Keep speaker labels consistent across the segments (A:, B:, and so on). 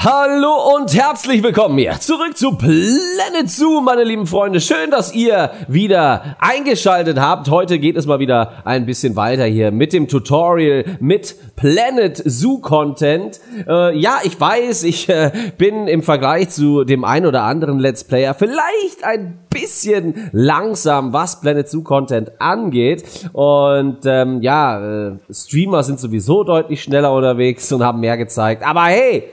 A: Hallo und herzlich willkommen hier zurück zu Planet Zoo, meine lieben Freunde. Schön, dass ihr wieder eingeschaltet habt. Heute geht es mal wieder ein bisschen weiter hier mit dem Tutorial mit Planet Zoo Content. Äh, ja, ich weiß, ich äh, bin im Vergleich zu dem ein oder anderen Let's Player vielleicht ein bisschen langsam, was Planet Zoo Content angeht. Und ähm, ja, äh, Streamer sind sowieso deutlich schneller unterwegs und haben mehr gezeigt. Aber hey,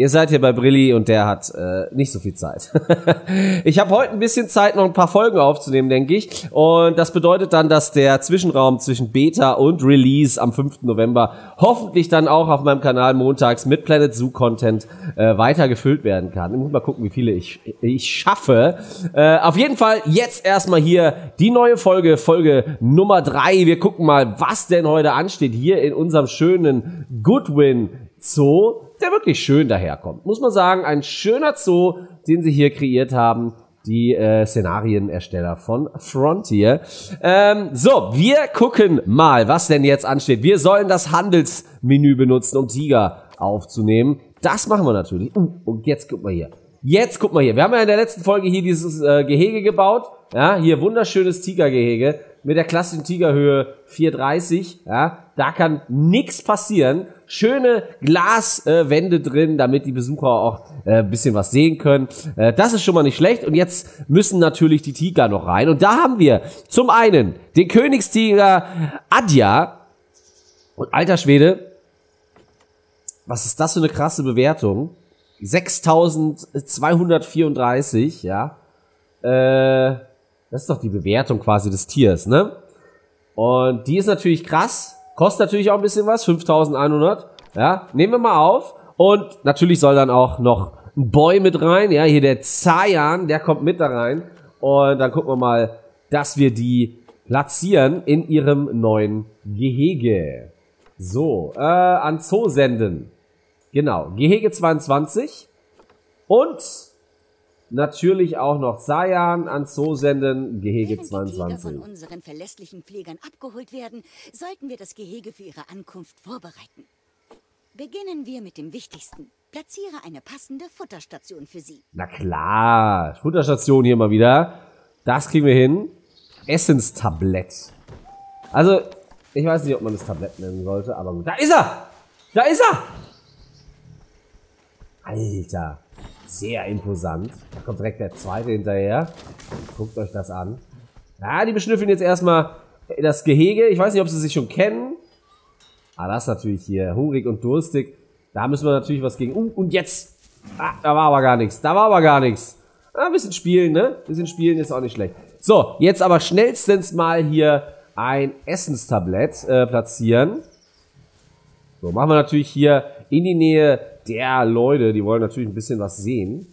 A: Ihr seid hier bei Brilli und der hat äh, nicht so viel Zeit. ich habe heute ein bisschen Zeit, noch ein paar Folgen aufzunehmen, denke ich. Und das bedeutet dann, dass der Zwischenraum zwischen Beta und Release am 5. November hoffentlich dann auch auf meinem Kanal montags mit Planet Zoo Content äh, weiter gefüllt werden kann. Ich muss mal gucken, wie viele ich, ich schaffe. Äh, auf jeden Fall jetzt erstmal hier die neue Folge, Folge Nummer drei. Wir gucken mal, was denn heute ansteht hier in unserem schönen Goodwin Zoo der wirklich schön daherkommt. Muss man sagen, ein schöner Zoo, den sie hier kreiert haben, die äh, Szenarienersteller von Frontier. Ähm, so, wir gucken mal, was denn jetzt ansteht. Wir sollen das Handelsmenü benutzen, um Tiger aufzunehmen. Das machen wir natürlich. Und jetzt guck mal hier. Jetzt guck mal hier. Wir haben ja in der letzten Folge hier dieses äh, Gehege gebaut. Ja, hier wunderschönes Tigergehege mit der klassischen Tigerhöhe 430. Ja, da kann nichts passieren schöne Glaswände äh, drin, damit die Besucher auch äh, ein bisschen was sehen können. Äh, das ist schon mal nicht schlecht. Und jetzt müssen natürlich die Tiger noch rein. Und da haben wir zum einen den Königstiger Adja. Und alter Schwede, was ist das für eine krasse Bewertung? 6234, ja. Äh, das ist doch die Bewertung quasi des Tiers, ne? Und die ist natürlich krass. Kostet natürlich auch ein bisschen was, 5100. Ja, nehmen wir mal auf. Und natürlich soll dann auch noch ein Boy mit rein. Ja, hier der Zayan, der kommt mit da rein. Und dann gucken wir mal, dass wir die platzieren in ihrem neuen Gehege. So, äh, an Zoo senden. Genau, Gehege 22. Und natürlich auch noch Sayan an Zoo senden, Gehege
B: Während
A: 22.
B: Die von unseren verlässlichen Pflegern abgeholt werden, sollten wir das Gehege für ihre Ankunft vorbereiten. Beginnen wir mit dem Wichtigsten. Platziere eine passende Futterstation für sie.
A: Na klar, Futterstation hier mal wieder. Das kriegen wir hin. Essenstablett. Also, ich weiß nicht, ob man das Tablett nennen sollte, aber gut. Da ist er! Da ist er! Alter. Sehr imposant. Da kommt direkt der zweite hinterher. Guckt euch das an. Ja, die beschnüffeln jetzt erstmal das Gehege. Ich weiß nicht, ob sie sich schon kennen. Ah, das ist natürlich hier hungrig und durstig. Da müssen wir natürlich was gegen. Uh, und jetzt. Ah, da war aber gar nichts. Da war aber gar nichts. Ah, ein bisschen spielen, ne? Ein bisschen spielen ist auch nicht schlecht. So, jetzt aber schnellstens mal hier ein Essenstablett äh, platzieren. So, machen wir natürlich hier in die Nähe der Leute, die wollen natürlich ein bisschen was sehen.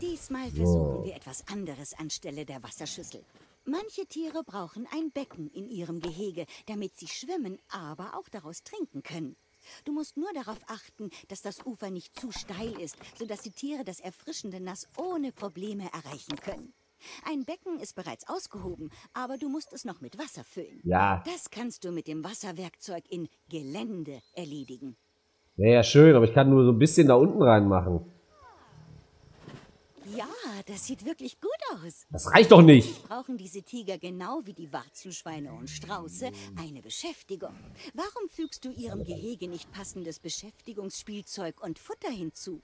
B: Diesmal versuchen wir etwas anderes anstelle der Wasserschüssel. Manche Tiere brauchen ein Becken in ihrem Gehege, damit sie schwimmen, aber auch daraus trinken können. Du musst nur darauf achten, dass das Ufer nicht zu steil ist, sodass die Tiere das erfrischende Nass ohne Probleme erreichen können. Ein Becken ist bereits ausgehoben, aber du musst es noch mit Wasser füllen.
A: Ja.
B: Das kannst du mit dem Wasserwerkzeug in Gelände erledigen.
A: Wäre ja schön, aber ich kann nur so ein bisschen da unten reinmachen.
B: Ja, das sieht wirklich gut aus.
A: Das reicht doch nicht.
B: Brauchen diese Tiger genau wie die Warzenschweine und Strauße eine Beschäftigung? Warum fügst du ihrem Gehege nicht passendes Beschäftigungsspielzeug und Futter hinzu?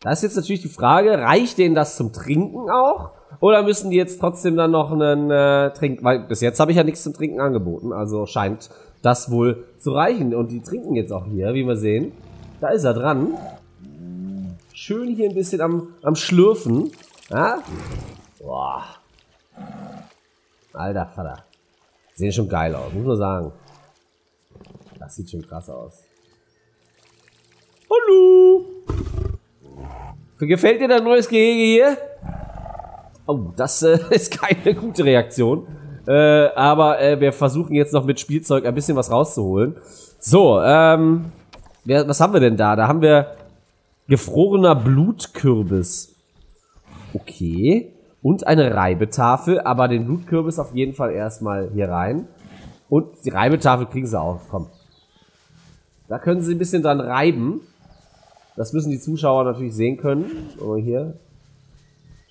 A: Das ist jetzt natürlich die Frage, reicht denen das zum Trinken auch? Oder müssen die jetzt trotzdem dann noch einen äh, Trinken? Weil bis jetzt habe ich ja nichts zum Trinken angeboten, also scheint das wohl zu reichen. Und die trinken jetzt auch hier, wie wir sehen. Da ist er dran. Schön hier ein bisschen am, am Schlürfen. Ja? Boah. Alter Vater. Sehen schon geil aus, muss man sagen. Das sieht schon krass aus. Hallo! Gefällt dir dein neues Gehege hier? Oh, das äh, ist keine gute Reaktion. Äh, aber äh, wir versuchen jetzt noch mit Spielzeug ein bisschen was rauszuholen. So, ähm, wer, was haben wir denn da? Da haben wir gefrorener Blutkürbis. Okay. Und eine Reibetafel, aber den Blutkürbis auf jeden Fall erstmal hier rein. Und die Reibetafel kriegen sie auch. Komm. Da können sie ein bisschen dran reiben. Das müssen die Zuschauer natürlich sehen können. Aber hier.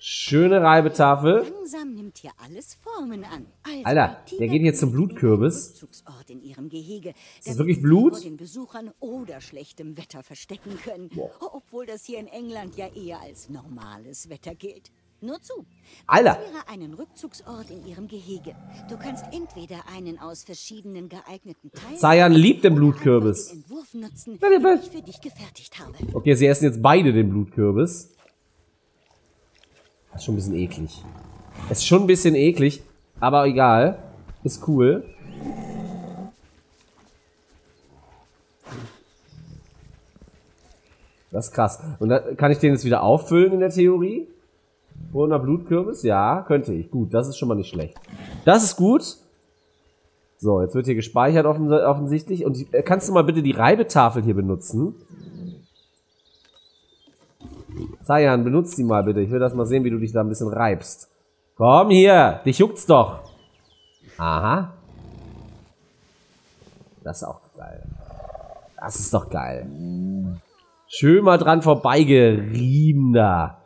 A: Schöne Reibetafel.
B: Langsam nimmt hier alles Formen an. Also
A: Alter, der geht jetzt zum Blutkürbis.
B: Gehege,
A: das wirklich Blut?
B: vor den Besuchern oder schlechtem Wetter verstecken können.
A: Boah.
B: Obwohl das hier in England ja eher als normales Wetter gilt. Nur zu.
A: Alter.
B: Platziere einen Rückzugsort in ihrem Gehege. Du kannst entweder einen aus verschiedenen geeigneten Teilen
A: Zayan liebt den Blutkürbis.
B: den nutzen, den ich für dich gefertigt habe.
A: Okay, sie essen jetzt beide den Blutkürbis. Ist schon ein bisschen eklig. Ist schon ein bisschen eklig, aber egal. Ist cool. Das ist krass. Und da kann ich den jetzt wieder auffüllen in der Theorie? Vor einer Blutkürbis? Ja, könnte ich. Gut, das ist schon mal nicht schlecht. Das ist gut. So, jetzt wird hier gespeichert offen, offensichtlich. Und die, äh, kannst du mal bitte die Reibetafel hier benutzen? Zayan, benutzt die mal bitte. Ich will das mal sehen, wie du dich da ein bisschen reibst. Komm hier, dich juckt's doch. Aha. Das ist auch geil. Das ist doch geil. Schön mal dran vorbeigerieben da.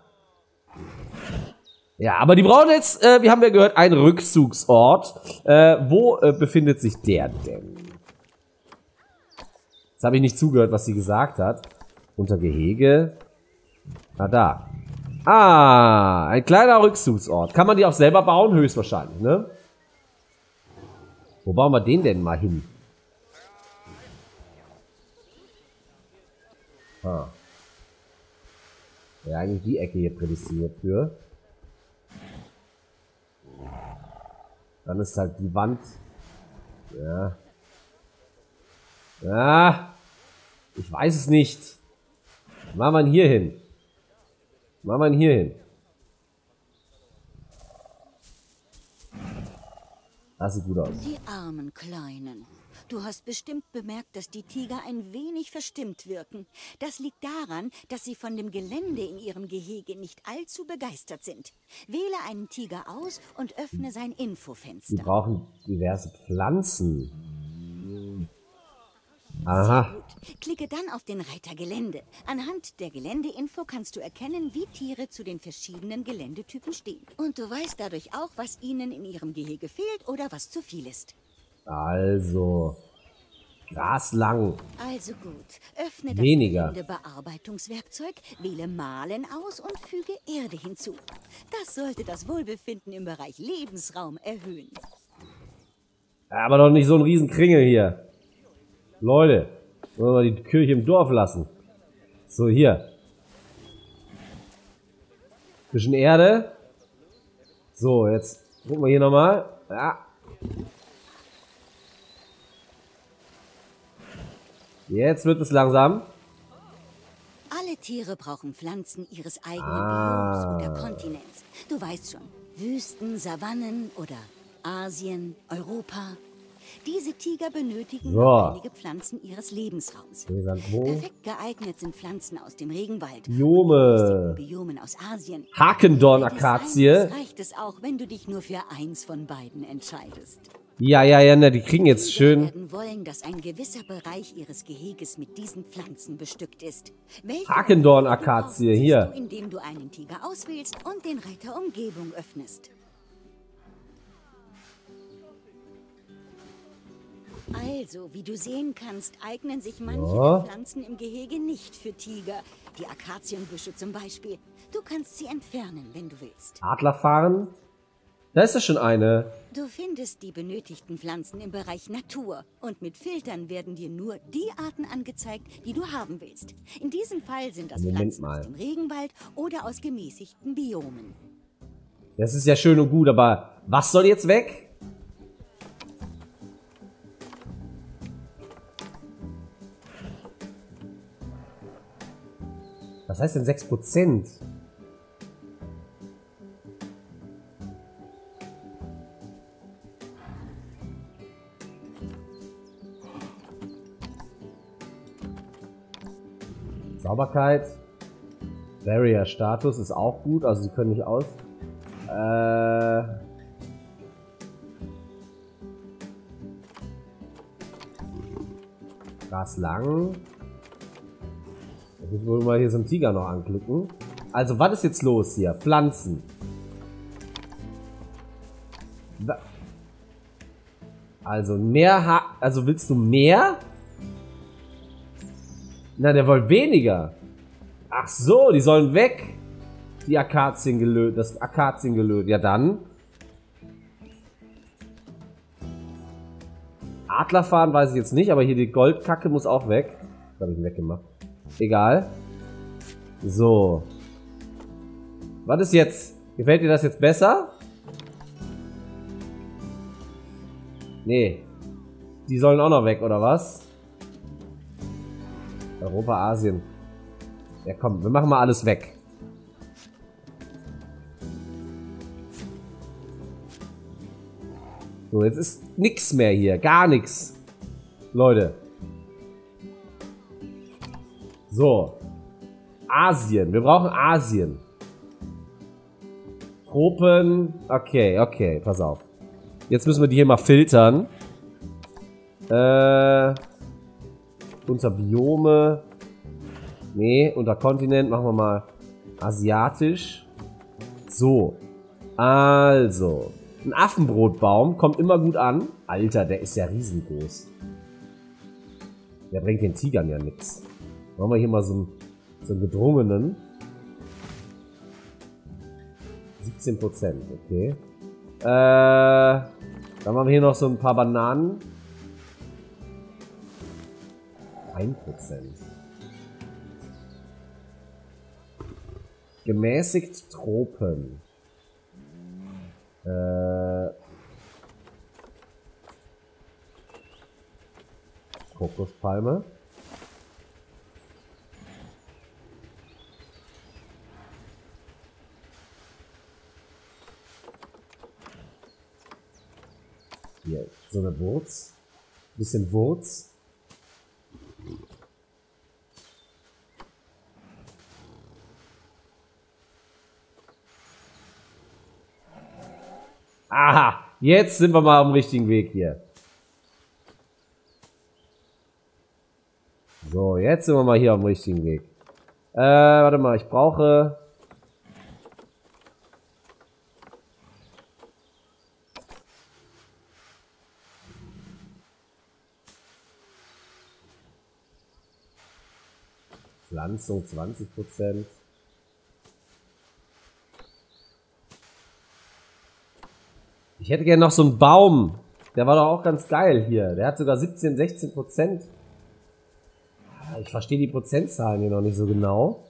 A: Ja, aber die brauchen jetzt, äh, wie haben wir gehört, einen Rückzugsort. Äh, wo äh, befindet sich der denn? Jetzt habe ich nicht zugehört, was sie gesagt hat. Unter Gehege. Na da. Ah, ein kleiner Rückzugsort. Kann man die auch selber bauen? Höchstwahrscheinlich, ne? Wo bauen wir den denn mal hin? Ah. Ja, eigentlich die Ecke hier prädestiniert für. Dann ist halt die Wand. Ja. Ja. Ich weiß es nicht. Machen wir ihn hier hin. Machen wir ihn hier hin. Das sieht gut aus.
B: Die armen Kleinen. Du hast bestimmt bemerkt, dass die Tiger ein wenig verstimmt wirken. Das liegt daran, dass sie von dem Gelände in ihrem Gehege nicht allzu begeistert sind. Wähle einen Tiger aus und öffne sein
A: Die
B: Infofenster.
A: brauchen diverse Pflanzen. Aha.
B: Klicke dann auf den Reiter Gelände. Anhand der Geländeinfo kannst du erkennen, wie Tiere zu den verschiedenen Geländetypen stehen. Und du weißt dadurch auch, was ihnen in ihrem Gehege fehlt oder was zu viel ist.
A: Also. Graslang.
B: Also gut, öffne das
A: Weniger.
B: Geländebearbeitungswerkzeug, wähle Malen aus und füge Erde hinzu. Das sollte das Wohlbefinden im Bereich Lebensraum erhöhen.
A: Aber doch nicht so ein riesen Kringel hier. Leute, wollen wir die Kirche im Dorf lassen. So, hier. Bisschen Erde. So, jetzt gucken wir hier nochmal. Ja. Jetzt wird es langsam.
B: Alle Tiere brauchen Pflanzen ihres eigenen
A: Ah.
B: Bioms oder Kontinents. Du weißt schon, Wüsten, Savannen oder Asien, Europa. Diese Tiger benötigen
A: So.
B: einige Pflanzen ihres Lebensraums. Perfekt geeignet sind Pflanzen aus dem Regenwald.
A: Biome.
B: Biomen aus Asien.
A: Hakendorn-Akazie.
B: Reicht es auch, wenn du dich nur für eins von beiden entscheidest.
A: Ja, ja, ja, ne, die kriegen jetzt schön.
B: werden wollen, dass ein gewisser Bereich ihres Geheges mit diesen Pflanzen bestückt ist.
A: Hakendorn-Akazie, hier.
B: Du, indem du einen Tiger auswählst und den Reiter Umgebung öffnest. Also, wie du sehen kannst, eignen sich manche
A: Ja.
B: Pflanzen im Gehege nicht für Tiger. Die Akazienbüsche zum Beispiel. Du kannst sie entfernen, wenn du willst.
A: Adler fahren. Da ist ja schon eine.
B: Du findest die benötigten Pflanzen im Bereich Natur und mit Filtern werden dir nur die Arten angezeigt, die du haben willst. In diesem Fall sind das
A: Moment
B: Pflanzen
A: mal.
B: aus dem Regenwald oder aus gemäßigten Biomen.
A: Das ist ja schön und gut, aber was soll jetzt weg? Was heißt denn 6%? Sauberkeit. Barrier Status ist auch gut, also sie können nicht aus. Äh. Gras lang. Ich will mal hier so einen Tiger noch anklicken. Also, was ist jetzt los hier? Pflanzen. Also, mehr ha Also, willst du mehr? Na, der wollte weniger. Ach so, die sollen weg. Die Akaziengelöt. Das Akaziengelöt. Ja, dann. Adlerfahren weiß ich jetzt nicht, aber hier die Goldkacke muss auch weg. Das habe ich weggemacht. Egal. So. Was ist jetzt? Gefällt dir das jetzt besser? Nee. Die sollen auch noch weg, oder was? Europa, Asien. Ja komm, wir machen mal alles weg. So, jetzt ist nix mehr hier. Gar nichts. Leute. So. Asien. Wir brauchen Asien. Tropen. Okay, okay, pass auf. Jetzt müssen wir die hier mal filtern. Äh, unter Biome. Nee, unter Kontinent machen wir mal asiatisch. So. Also. Ein Affenbrotbaum kommt immer gut an. Alter, der ist ja riesengroß. Der bringt den Tigern ja nichts. Machen wir hier mal so einen, so einen gedrungenen. 17%, okay. Äh, dann machen wir hier noch so ein paar Bananen. 1%. Gemäßigt Tropen. Äh, Kokospalme. Hier, so eine Wurz. Bisschen Wurz. Aha, jetzt sind wir mal am richtigen Weg hier. So, jetzt sind wir mal hier am richtigen Weg. Äh, warte mal, ich brauche... Pflanzung 20 Prozent. Ich hätte gerne noch so einen Baum. Der war doch auch ganz geil hier. Der hat sogar 17, 16 Prozent. Ich verstehe die Prozentzahlen hier noch nicht so genau.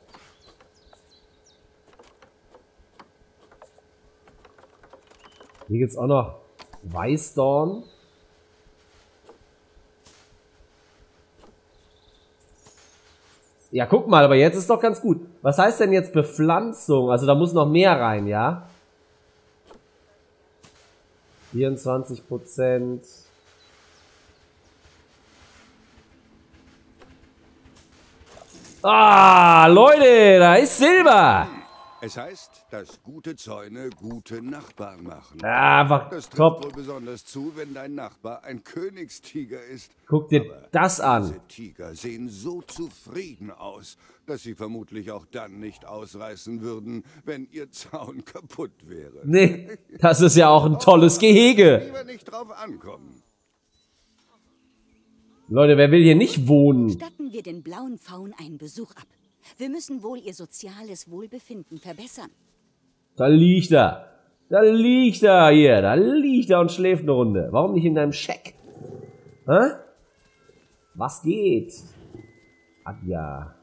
A: Hier gibt es auch noch Weißdorn. Ja, guck mal, aber jetzt ist doch ganz gut. Was heißt denn jetzt Bepflanzung? Also da muss noch mehr rein, ja? 24 Prozent. Ah, Leute, da ist Silber.
C: Es heißt, dass gute Zäune gute Nachbarn machen.
A: Ja, einfach
C: das trifft
A: top.
C: wohl besonders zu, wenn dein Nachbar ein Königstiger ist.
A: Guck dir
C: Aber
A: das an.
C: Diese Tiger sehen so zufrieden aus, dass sie vermutlich auch dann nicht ausreißen würden, wenn ihr Zaun kaputt wäre.
A: Nee, das ist ja auch ein tolles Gehege.
C: Lieber nicht drauf ankommen.
A: Leute, wer will hier nicht wohnen?
B: Statten wir den blauen Pfauen einen Besuch ab. Wir müssen wohl ihr soziales Wohlbefinden verbessern.
A: Da liegt er. Da liegt er hier. Da liegt er und schläft eine Runde. Warum nicht in deinem Scheck? Hä? Was geht? Adja.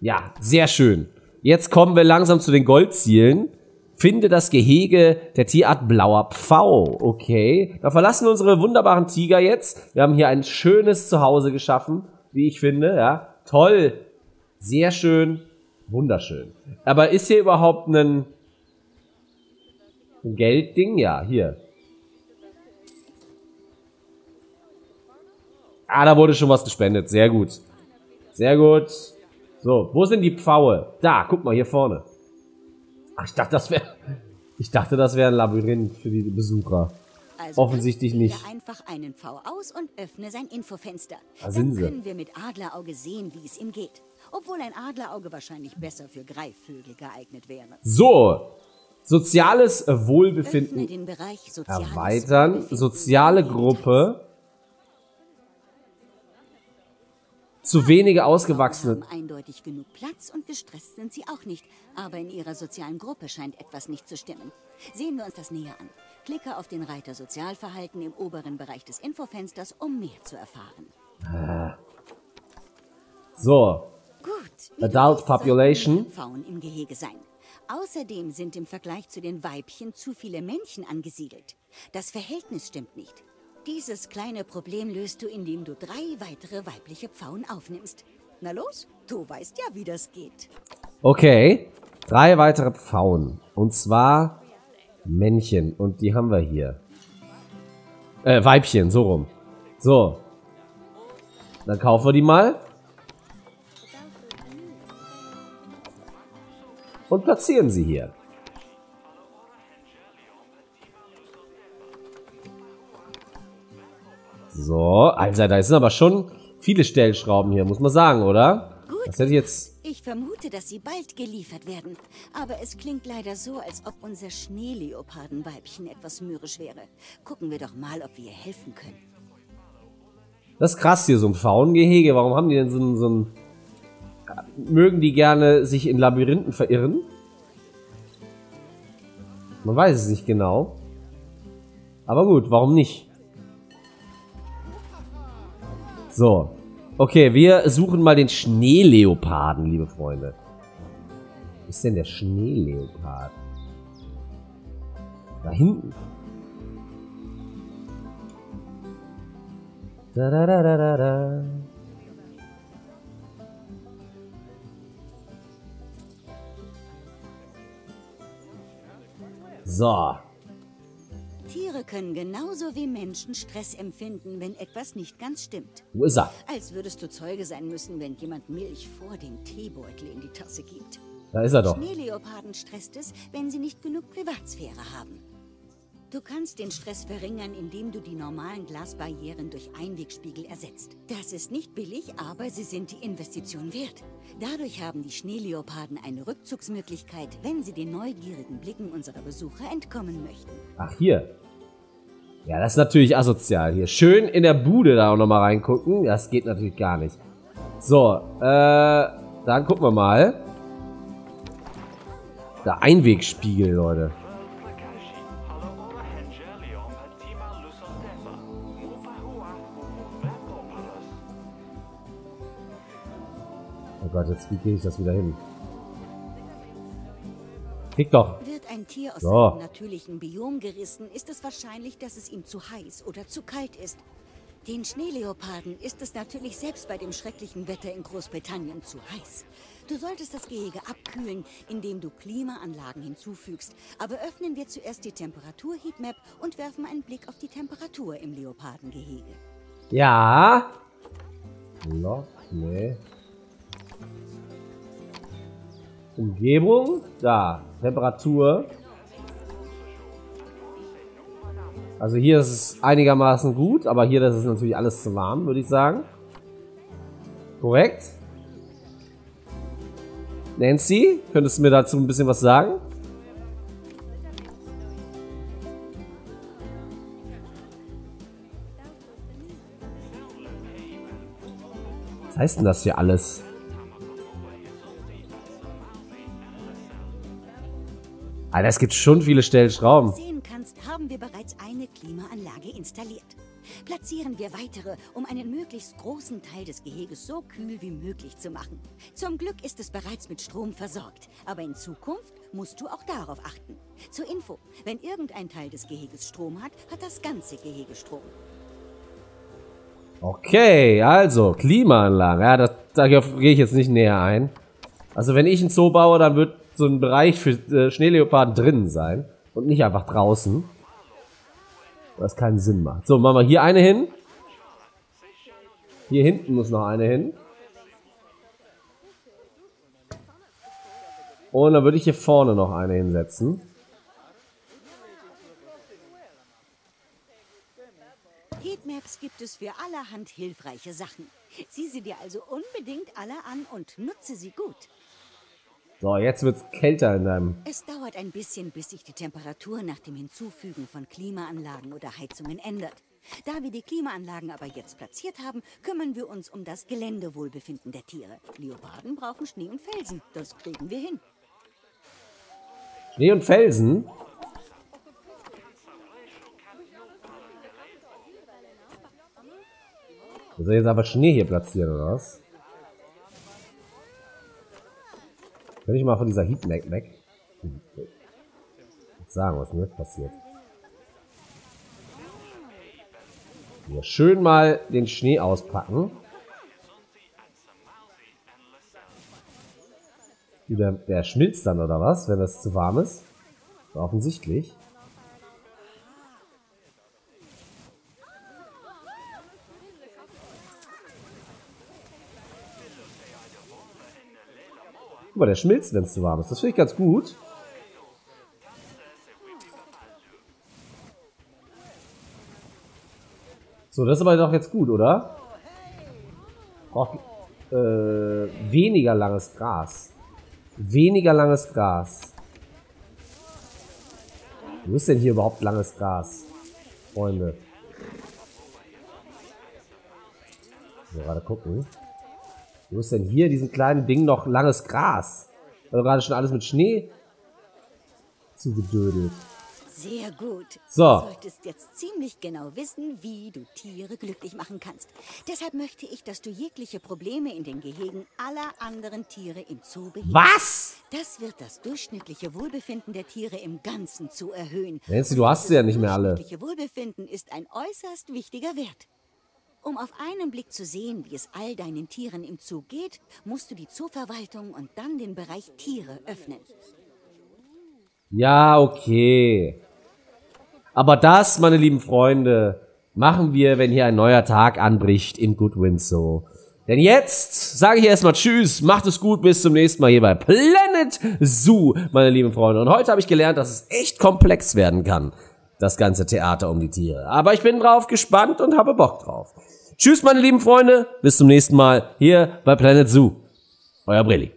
A: Ja, sehr schön. Jetzt kommen wir langsam zu den Goldzielen. Finde das Gehege der Tierart blauer Pfau. Okay. Da verlassen wir unsere wunderbaren Tiger jetzt. Wir haben hier ein schönes Zuhause geschaffen, wie ich finde. Ja, toll. Sehr schön. Wunderschön. Aber ist hier überhaupt ein, Geldding? Ja, hier. Ah, da wurde schon was gespendet. Sehr gut. Sehr gut. So, wo sind die Pfaue? Da, guck mal, hier vorne. Ach, ich dachte, das wäre. Ich dachte, das wäre ein Labyrinth für die Besucher.
B: Also
A: Offensichtlich nicht.
B: einfach einen V aus und öffne sein Infofenster.
A: Da sind
B: Dann
A: sie.
B: können wir mit Adlerauge sehen, wie es ihm geht. Obwohl ein Adlerauge wahrscheinlich besser für Greifvögel geeignet wäre.
A: So. Soziales Wohlbefinden erweitern. Soziale. Gruppe. Zu wenige ausgewachsene.
B: haben eindeutig genug Platz und gestresst sind sie auch nicht. Aber in ihrer sozialen Gruppe scheint etwas nicht zu stimmen. Sehen wir uns das näher an. Klicke auf den Reiter Sozialverhalten im oberen Bereich des Infofensters, um mehr zu erfahren.
A: So.
B: Gut.
A: Adult population.
B: mehr Pfauen im Gehege sein. Außerdem sind im Vergleich zu den Weibchen zu viele Männchen angesiedelt. Das Verhältnis stimmt nicht. Dieses kleine Problem löst du, indem du drei weitere weibliche Pfauen aufnimmst. Na los, du weißt ja, wie das geht.
A: Okay. Drei weitere Pfauen. Und zwar Männchen. Und die haben wir hier. Äh, Weibchen, so rum. So. Dann kaufen wir die mal. Und platzieren sie hier. So, Alter, da sind aber schon viele Stellschrauben hier, muss man sagen, oder?
B: Gut.
A: Das hätte ich jetzt
B: Ich vermute, dass sie bald geliefert werden. Aber es klingt leider so, als ob unser Schneeleopardenweibchen etwas mürrisch wäre. Gucken wir doch mal, ob wir ihr helfen können.
A: Das ist krass hier, so ein Faunengehege. Warum haben die denn so ein, so ein... Mögen die gerne sich in Labyrinthen verirren? Man weiß es nicht genau. Aber gut, warum nicht? So. Okay, wir suchen mal den Schneeleoparden, liebe Freunde. Wo ist denn der Schneeleopard? Da hinten. Da, da, da, da, da, da. So.
B: Tiere können genauso wie Menschen Stress empfinden, wenn etwas nicht ganz stimmt.
A: Er?
B: Als würdest du Zeuge sein müssen, wenn jemand Milch vor den Teebeutel in die Tasse gibt.
A: Da ist er doch.
B: Schneeleoparden stresst es, wenn sie nicht genug Privatsphäre haben. Du kannst den Stress verringern, indem du die normalen Glasbarrieren durch Einwegspiegel ersetzt. Das ist nicht billig, aber sie sind die Investition wert. Dadurch haben die Schneeleoparden eine Rückzugsmöglichkeit, wenn sie den neugierigen Blicken unserer Besucher entkommen möchten.
A: Ach, hier. Ja, das ist natürlich asozial hier. Schön in der Bude da auch nochmal reingucken. Das geht natürlich gar nicht. So, äh, dann gucken wir mal. Der Einwegspiegel, Leute. Oh Gott, jetzt wie kriege ich das wieder hin? Krieg doch.
B: Wird ein Tier aus
A: So.
B: seinem natürlichen Biom gerissen, ist es wahrscheinlich, dass es ihm zu heiß oder zu kalt ist. Den Schneeleoparden ist es natürlich selbst bei dem schrecklichen Wetter in Großbritannien zu heiß. Du solltest das Gehege abkühlen, indem du Klimaanlagen hinzufügst. Aber öffnen wir zuerst die Temperatur-Heatmap und werfen einen Blick auf die Temperatur im Leopardengehege.
A: Ja. Loch, nee. Umgebung, da. Temperatur. Also hier ist es einigermaßen gut, aber hier das ist natürlich alles zu warm, würde ich sagen. Korrekt. Nancy, könntest du mir dazu ein bisschen was sagen? Was heißt denn das hier alles? Alter, es gibt schon viele Stellschrauben.
B: sehen kannst, haben wir bereits eine Klimaanlage installiert. Platzieren wir weitere, um einen möglichst großen Teil des Geheges so kühl wie möglich zu machen. Zum Glück ist es bereits mit Strom versorgt, aber in Zukunft musst du auch darauf achten. Zur Info, wenn irgendein Teil des Geheges Strom hat, hat das ganze Gehege Strom.
A: Okay, also Klimaanlage. Ja, das, da gehe ich jetzt nicht näher ein. Also wenn ich ein Zoo baue, dann wird so ein Bereich für äh, Schneeleoparden drinnen sein und nicht einfach draußen. Was keinen Sinn macht. So, machen wir hier eine hin. Hier hinten muss noch eine hin. Und dann würde ich hier vorne noch eine hinsetzen.
B: es für allerhand hilfreiche Sachen. Sieh sie dir also unbedingt alle an und nutze sie gut.
A: So, jetzt wird's kälter in deinem...
B: Es dauert ein bisschen, bis sich die Temperatur nach dem Hinzufügen von Klimaanlagen oder Heizungen ändert. Da wir die Klimaanlagen aber jetzt platziert haben, kümmern wir uns um das Geländewohlbefinden der Tiere. Leoparden brauchen Schnee und Felsen. Das kriegen wir hin.
A: Schnee und Felsen? Soll ich jetzt einfach Schnee hier platzieren, oder was? Könnte ich mal von dieser Heatmap weg? Sagen, was ist denn jetzt passiert? Hier schön mal den Schnee auspacken. Der, der schmilzt dann, oder was? Wenn das zu warm ist? Offensichtlich. Mal, der schmilzt, wenn es zu warm ist. Das finde ich ganz gut. So, das ist aber doch jetzt gut, oder? Braucht äh, weniger langes Gras. Weniger langes Gras. Wo ist denn hier überhaupt langes Gras? Freunde. So, gerade gucken. Wo ist denn hier diesem kleinen Ding noch langes Gras? Oder gerade schon alles mit Schnee zugedödelt.
B: Sehr gut.
A: So.
B: Du solltest jetzt ziemlich genau wissen, wie du Tiere glücklich machen kannst. Deshalb möchte ich, dass du jegliche Probleme in den Gehegen aller anderen Tiere im Zoo behebst.
A: Was?
B: Das wird das durchschnittliche Wohlbefinden der Tiere im Ganzen Zoo erhöhen.
A: Nancy, du hast sie ja nicht mehr alle.
B: Das durchschnittliche Wohlbefinden ist ein äußerst wichtiger Wert. Um auf einen Blick zu sehen, wie es all deinen Tieren im Zoo geht, musst du die Zooverwaltung und dann den Bereich Tiere öffnen.
A: Ja, okay. Aber das, meine lieben Freunde, machen wir, wenn hier ein neuer Tag anbricht im Goodwin Zoo. Denn jetzt sage ich erstmal Tschüss, macht es gut, bis zum nächsten Mal hier bei Planet Zoo, meine lieben Freunde. Und heute habe ich gelernt, dass es echt komplex werden kann, das ganze Theater um die Tiere. Aber ich bin drauf gespannt und habe Bock drauf. Tschüss, meine lieben Freunde. Bis zum nächsten Mal hier bei Planet Zoo. Euer Brilli.